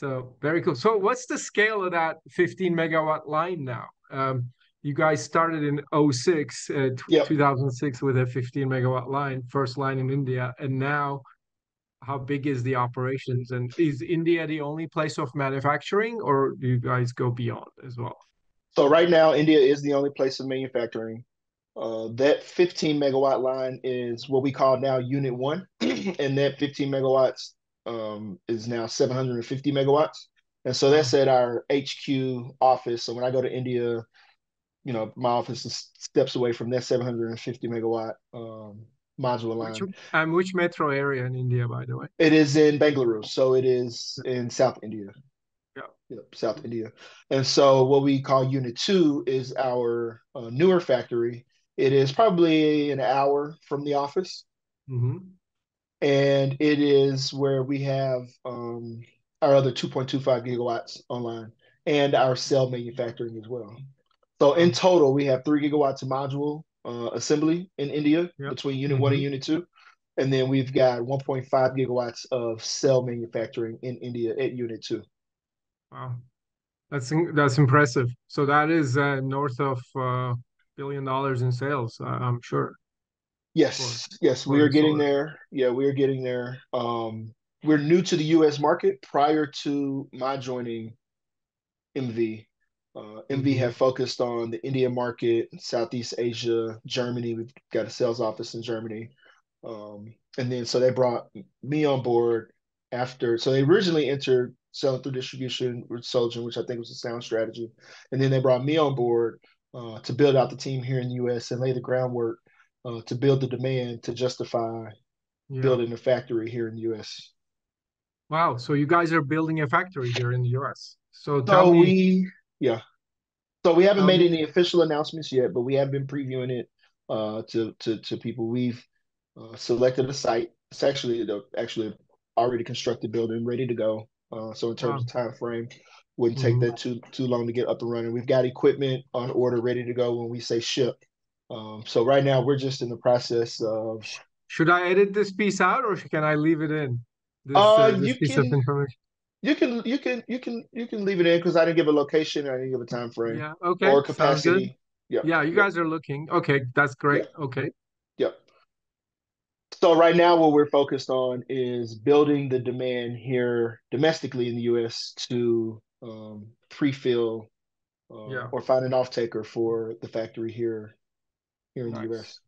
So very cool. So what's the scale of that 15 megawatt line now? Um, you guys started in 06, uh, Yep. 2006 with a 15 megawatt line, first line in India, and now how big is the operations? And is India the only place of manufacturing, or do you guys go beyond as well? So right now, India is the only place of manufacturing. Uh, that 15 megawatt line is what we call now Unit One, and that 15 megawatts um, is now 750 megawatts. And so that's at our HQ office. So when I go to India, you know, my office is steps away from that 750 megawatt um, module line. Which, um, which metro area in India, by the way? It is in Bangalore, so it is in South India. Yeah. Yep, South India. And so what we call Unit Two is our uh, newer factory. It is probably an hour from the office, hmm and it is where we have um, our other 2.25 gigawatts online and our cell manufacturing as well. So in total, we have three gigawatts of module uh, assembly in India Yep. between Unit One and Mhm. Unit Two, and then we've got 1.5 gigawatts of cell manufacturing in India at Unit Two. Wow, that's that's impressive. So that is uh, north of uh, billion dollars in sales, uh, I'm sure. Yes, yes, we are getting there. Yeah, we are getting there. Um, we're new to the US market. Prior to my joining Emmvee, uh, Emmvee Mhm. had focused on the India market, Southeast Asia, Germany. We've got a sales office in Germany. Um, and then so they brought me on board after. So they originally entered selling through distribution with Solgen, which I think was a sound strategy. And then they brought me on board uh, to build out the team here in the US and lay the groundwork uh, to build the demand to justify Yeah. building a factory here in the US. Wow. So you guys are building a factory here in the US. So tell So me, we, yeah. So we haven't tell made any official announcements yet, but we have been previewing it uh, to to to people. We've uh, selected a site. It's actually the actually already constructed building, ready to go. Uh, so in terms wow. of time frame, wouldn't take Mhm. that too too long to get up and running. We've got equipment on order, ready to go when we say ship. Um, so right now we're just in the process of Should I edit this piece out or can I leave it in? This uh uh, this you piece of information. you can you can you can you can leave it in because I didn't give a location, I didn't give a time frame Yeah. Okay. or capacity. Yep, Yeah, you guys are looking. Okay, that's great. Okay. yep. So right now, what we're focused on is building the demand here domestically in the U.S. to um, pre-fill uh, Yeah. or find an off-taker for the factory here here in the. U.S.